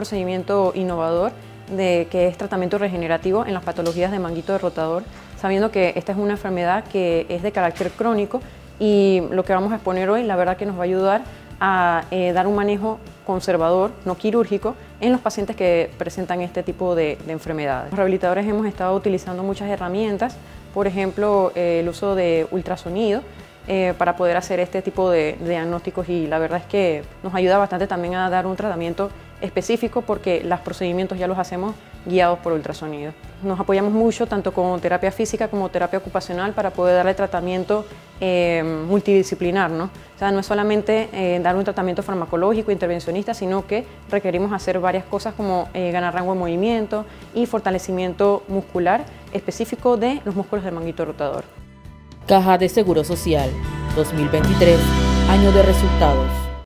procedimiento innovador de que es tratamiento regenerativo en las patologías de manguito derrotador, sabiendo que esta es una enfermedad que es de carácter crónico y lo que vamos a exponer hoy la verdad que nos va a ayudar a eh, dar un manejo conservador, no quirúrgico, en los pacientes que presentan este tipo de, enfermedades. Los rehabilitadores hemos estado utilizando muchas herramientas, por ejemplo, el uso de ultrasonido, eh, para poder hacer este tipo de, diagnósticos y la verdad es que nos ayuda bastante también a dar un tratamiento específico porque los procedimientos ya los hacemos guiados por ultrasonido. Nos apoyamos mucho tanto con terapia física como terapia ocupacional para poder darle tratamiento eh, multidisciplinar. ¿no? O sea, no es solamente eh, dar un tratamiento farmacológico, intervencionista, sino que requerimos hacer varias cosas como ganar rango de movimiento y fortalecimiento muscular específico de los músculos del manguito rotador. Caja de Seguro Social 2023, año de resultados.